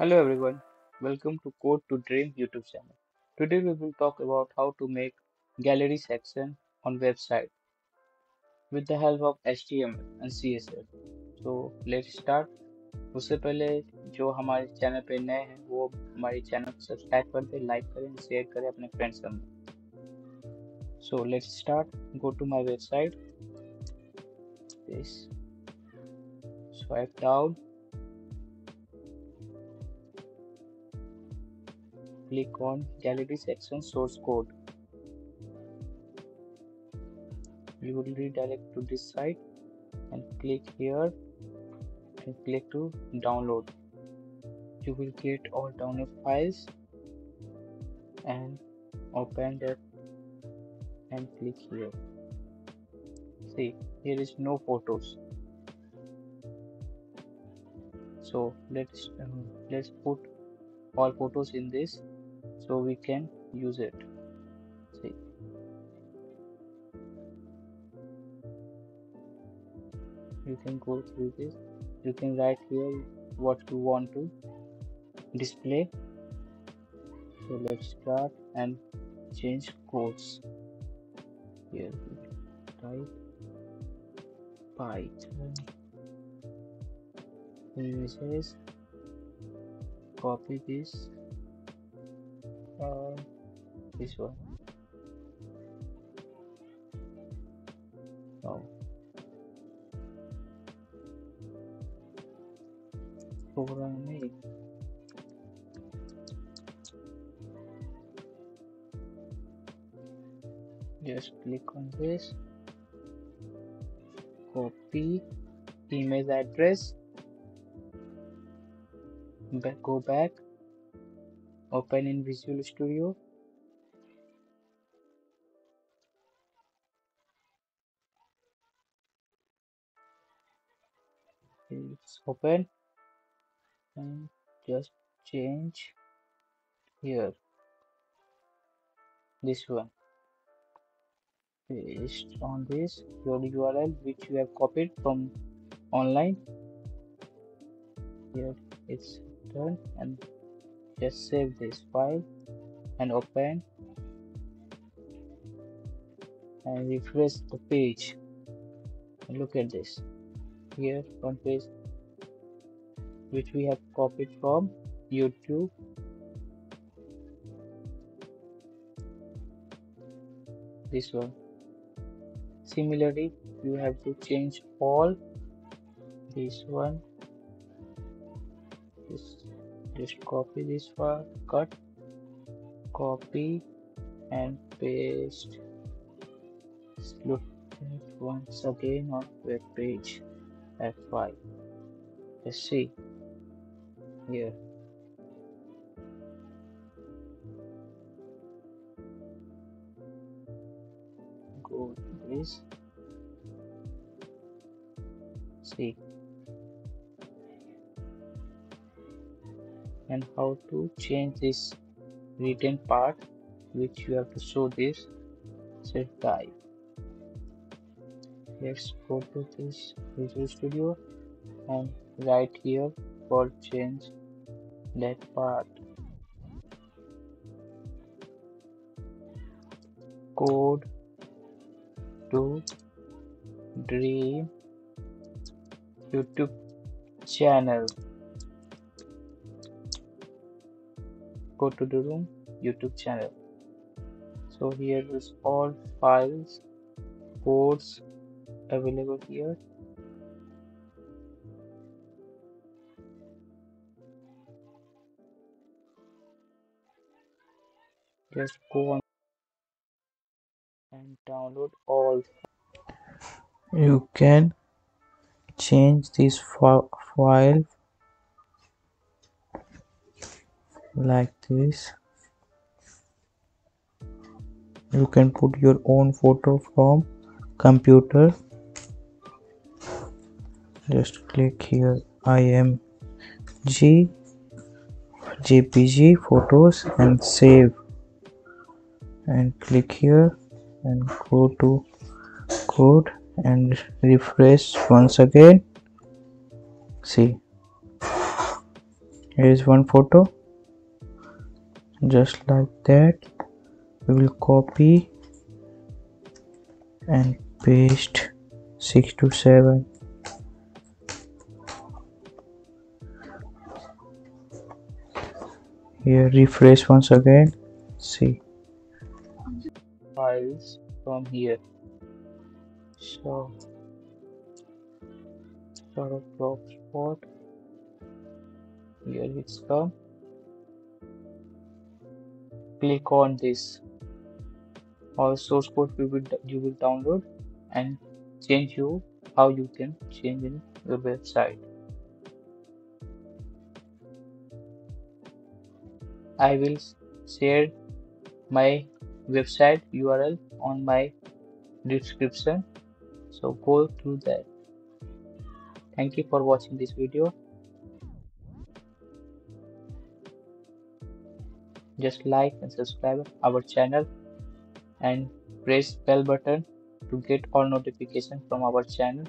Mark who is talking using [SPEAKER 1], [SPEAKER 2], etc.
[SPEAKER 1] Hello everyone, welcome to Code to Dream YouTube channel. Today we will talk about how to make gallery section on website with the help of HTML and CSS. So let's start. उससे पहले जो हमारे channel पे नए हैं वो हमारे channel को सब्सक्राइब कर दे लाइक करें शेयर करें अपने फ्रेंड्स में so let's start go to my website this swipe down click on gallery section source code. You will redirect to this site and click here and click to download. You will get all download files and open that and click here. See here is no photos. So let's um, let's put all photos in this so we can use it. See? You can go through this. You can write here what you want to display. So let's start and change codes here type python. Images copy this this one. Oh. Programming just click on this. Copy. Image address. Back, go back. Open in visual studio it's open. And just change here. This one. Paste on this. Your url which you have copied from online. Here it's done. And just save this file and open. And refresh the page. Look at this here one page which we have copied from youtube. This one. Similarly you have to change all. This one. This just copy this one cut copy and paste. Look once again on web page f5 let's see. Here go to this. See. And how to change this written part which you have to show this set type let's go to this visual studio and right here for change that part. Code to dream youtube channel. Go to the room youtube channel. So here is all files codes available here. Just go on and download all. You can change this file like this. You can put your own photo from computer just click here. Img jpg photos and save. And click here and go to code and refresh once again. See
[SPEAKER 2] here is one photo. Just like that we will copy and paste 6 to 7 here refresh once again. See.
[SPEAKER 1] Files from here. So sort of drop spot. Here it's come. Click on this. Or source code you will you will download and change you how you can change in your website I will share my website URL on my description. So go through that. Thank you for watching this video. Just like and subscribe our channel and press bell button to get all notifications from our channel